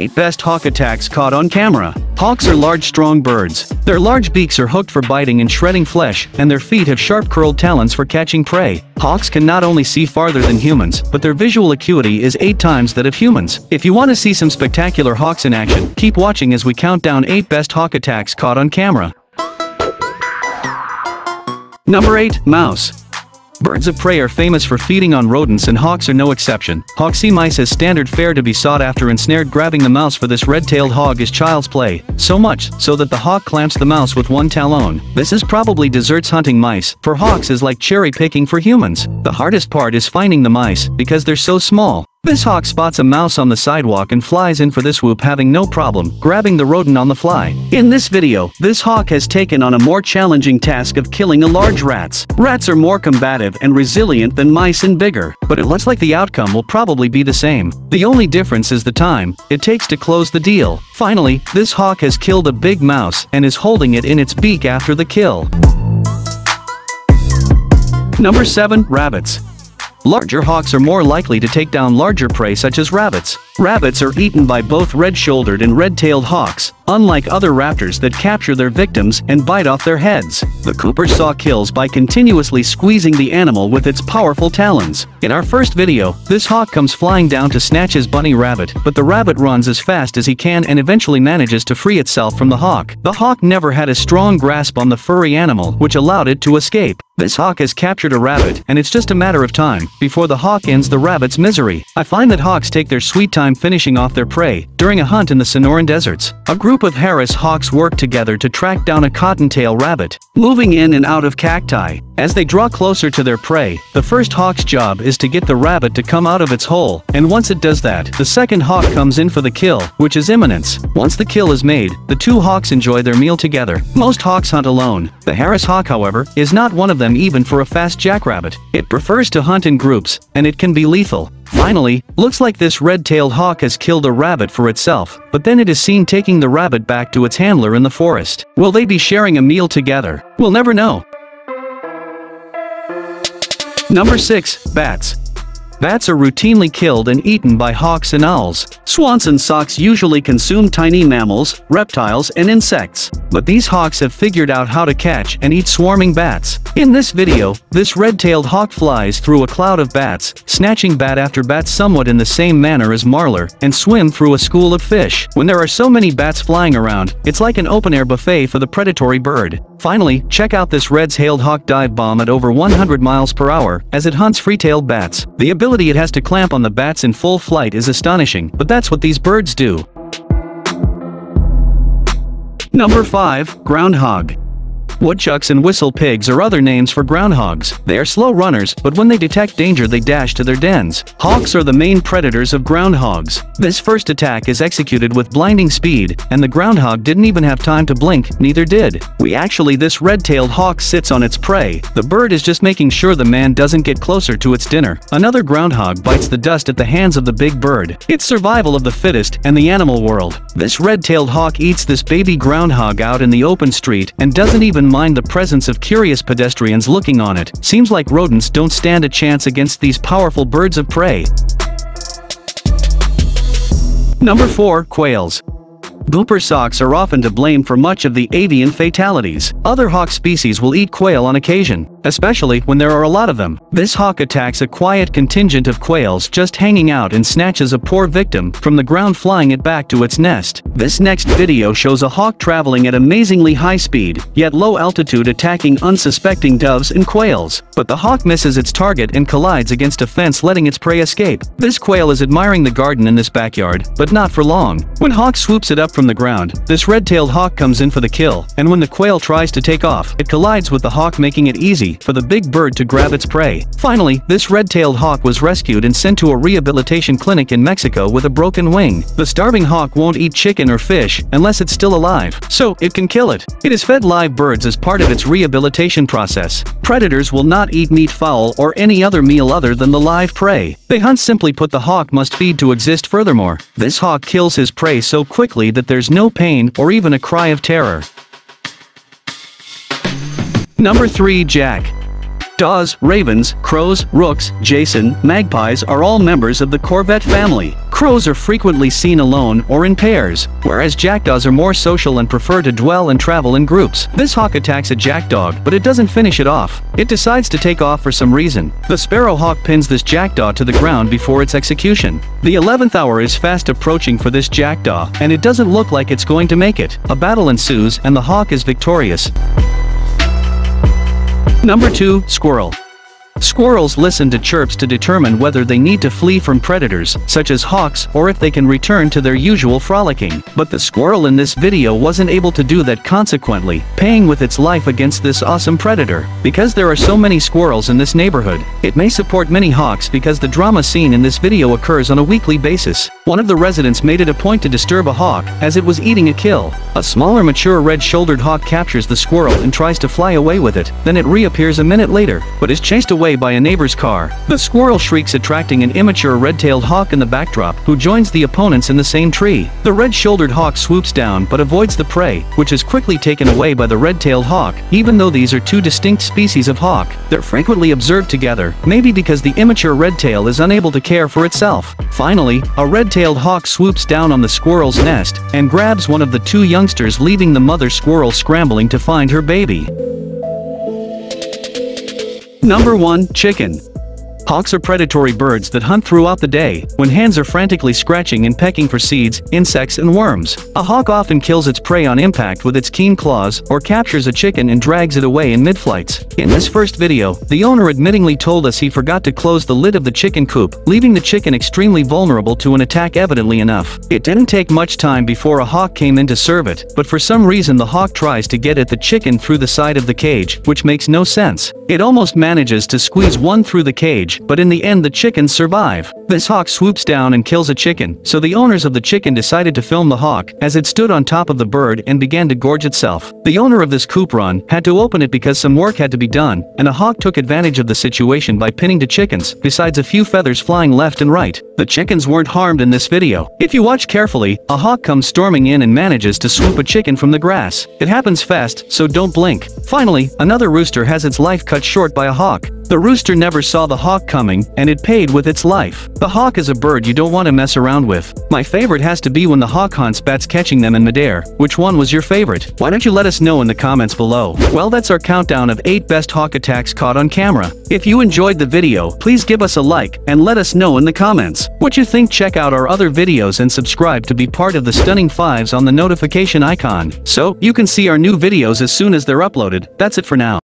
8 Best Hawk Attacks Caught on Camera Hawks are large strong birds. Their large beaks are hooked for biting and shredding flesh, and their feet have sharp curled talons for catching prey. Hawks can not only see farther than humans, but their visual acuity is 8 times that of humans. If you want to see some spectacular hawks in action, keep watching as we count down 8 best hawk attacks caught on camera. Number 8. Mouse Birds of prey are famous for feeding on rodents and hawks are no exception. Hawk see mice as standard fare to be sought after and snared grabbing the mouse for this red-tailed hawk is child's play, so much so that the hawk clamps the mouse with one talon. This is probably deserts hunting mice, for hawks is like cherry picking for humans. The hardest part is finding the mice, because they're so small. This hawk spots a mouse on the sidewalk and flies in for this whoop having no problem grabbing the rodent on the fly. In this video, this hawk has taken on a more challenging task of killing a large rats. Rats are more combative and resilient than mice and bigger, but it looks like the outcome will probably be the same. The only difference is the time it takes to close the deal. Finally, this hawk has killed a big mouse and is holding it in its beak after the kill. Number 7. Rabbits Larger hawks are more likely to take down larger prey such as rabbits. Rabbits are eaten by both red-shouldered and red-tailed hawks, unlike other raptors that capture their victims and bite off their heads. The Cooper's hawk kills by continuously squeezing the animal with its powerful talons. In our first video, this hawk comes flying down to snatch his bunny rabbit, but the rabbit runs as fast as he can and eventually manages to free itself from the hawk. The hawk never had a strong grasp on the furry animal, which allowed it to escape. This hawk has captured a rabbit, and it's just a matter of time before the hawk ends the rabbit's misery. I find that hawks take their sweet time finishing off their prey during a hunt in the Sonoran deserts. A group of Harris hawks work together to track down a cottontail rabbit, moving in and out of cacti. As they draw closer to their prey, the first hawk's job is to get the rabbit to come out of its hole, and once it does that, the second hawk comes in for the kill, which is imminence. Once the kill is made, the two hawks enjoy their meal together. Most hawks hunt alone. The Harris hawk, however, is not one of them even for a fast jackrabbit. It prefers to hunt in groups, and it can be lethal. Finally, looks like this red-tailed hawk has killed a rabbit for itself, but then it is seen taking the rabbit back to its handler in the forest. Will they be sharing a meal together? We'll never know. Number 6. Bats Bats are routinely killed and eaten by hawks and owls. Swainson's hawks usually consume tiny mammals, reptiles, and insects. But these hawks have figured out how to catch and eat swarming bats. In this video, this red-tailed hawk flies through a cloud of bats, snatching bat after bat somewhat in the same manner as Marler, and swim through a school of fish. When there are so many bats flying around, it's like an open-air buffet for the predatory bird. Finally, check out this red-tailed hawk dive bomb at over 100 miles per hour as it hunts free-tailed bats. The ability it has to clamp on the bats in full flight is astonishing, but that's what these birds do. Number 5. Groundhog Woodchucks and whistle pigs are other names for groundhogs. They are slow runners, but when they detect danger they dash to their dens. Hawks are the main predators of groundhogs. This first attack is executed with blinding speed, and the groundhog didn't even have time to blink, neither did. We actually this red-tailed hawk sits on its prey. The bird is just making sure the man doesn't get closer to its dinner. Another groundhog bites the dust at the hands of the big bird. It's survival of the fittest and the animal world. This red-tailed hawk eats this baby groundhog out in the open street and doesn't even mind the presence of curious pedestrians looking on it. Seems like rodents don't stand a chance against these powerful birds of prey. Number 4. Quails Cooper's hawks are often to blame for much of the avian fatalities. Other hawk species will eat quail on occasion, especially when there are a lot of them. This hawk attacks a quiet contingent of quails just hanging out and snatches a poor victim from the ground flying it back to its nest. This next video shows a hawk traveling at amazingly high speed, yet low altitude attacking unsuspecting doves and quails. But the hawk misses its target and collides against a fence letting its prey escape. This quail is admiring the garden in this backyard, but not for long. When hawk swoops it up from the ground, this red-tailed hawk comes in for the kill, and when the quail tries to take off, it collides with the hawk making it easy for the big bird to grab its prey. Finally, this red-tailed hawk was rescued and sent to a rehabilitation clinic in Mexico with a broken wing. The starving hawk won't eat chicken or fish unless it's still alive, so it can kill it. It is fed live birds as part of its rehabilitation process. Predators will not eat meat fowl or any other meal other than the live prey. They hunt simply put the hawk must feed to exist furthermore. This hawk kills his prey so quickly that there's no pain or even a cry of terror. Number 3 Jack Daws, ravens, crows, rooks, jason, magpies are all members of the corvid family. Crows are frequently seen alone or in pairs, whereas jackdaws are more social and prefer to dwell and travel in groups. This hawk attacks a jackdaw, but it doesn't finish it off. It decides to take off for some reason. The sparrowhawk pins this jackdaw to the ground before its execution. The 11th hour is fast approaching for this jackdaw, and it doesn't look like it's going to make it. A battle ensues, and the hawk is victorious. Number 2. Squirrel. Squirrels listen to chirps to determine whether they need to flee from predators, such as hawks, or if they can return to their usual frolicking. But the squirrel in this video wasn't able to do that consequently, paying with its life against this awesome predator. Because there are so many squirrels in this neighborhood, it may support many hawks because the drama scene in this video occurs on a weekly basis. One of the residents made it a point to disturb a hawk, as it was eating a kill. A smaller mature red-shouldered hawk captures the squirrel and tries to fly away with it, then it reappears a minute later, but is chased away by a neighbor's car. The squirrel shrieks attracting an immature red-tailed hawk in the backdrop who joins the opponents in the same tree. The red-shouldered hawk swoops down but avoids the prey, which is quickly taken away by the red-tailed hawk. Even though these are two distinct species of hawk, they're frequently observed together, maybe because the immature red-tail is unable to care for itself. Finally, a red-tailed hawk swoops down on the squirrel's nest and grabs one of the two youngsters leaving the mother squirrel scrambling to find her baby. Number 1. Chicken. Hawks are predatory birds that hunt throughout the day, when hands are frantically scratching and pecking for seeds, insects and worms. A hawk often kills its prey on impact with its keen claws, or captures a chicken and drags it away in mid-flights. In this first video, the owner admittingly told us he forgot to close the lid of the chicken coop, leaving the chicken extremely vulnerable to an attack evidently enough. It didn't take much time before a hawk came in to serve it, but for some reason the hawk tries to get at the chicken through the side of the cage, which makes no sense. It almost manages to squeeze one through the cage, but in the end the chickens survive. This hawk swoops down and kills a chicken, so the owners of the chicken decided to film the hawk as it stood on top of the bird and began to gorge itself. The owner of this coop run had to open it because some work had to be done, and a hawk took advantage of the situation by pinning the chickens, besides a few feathers flying left and right. The chickens weren't harmed in this video. If you watch carefully, a hawk comes storming in and manages to swoop a chicken from the grass. It happens fast, so don't blink. Finally, another rooster has its life cut short by a hawk. The rooster never saw the hawk coming, and it paid with its life. The hawk is a bird you don't want to mess around with. My favorite has to be when the hawk hunts bats catching them in midair. Which one was your favorite? Why don't you let us know in the comments below. Well that's our countdown of 8 best hawk attacks caught on camera. If you enjoyed the video, please give us a like, and let us know in the comments. What you think check out our other videos and subscribe to be part of the stunning fives on the notification icon, so you can see our new videos as soon as they're uploaded. That's it for now.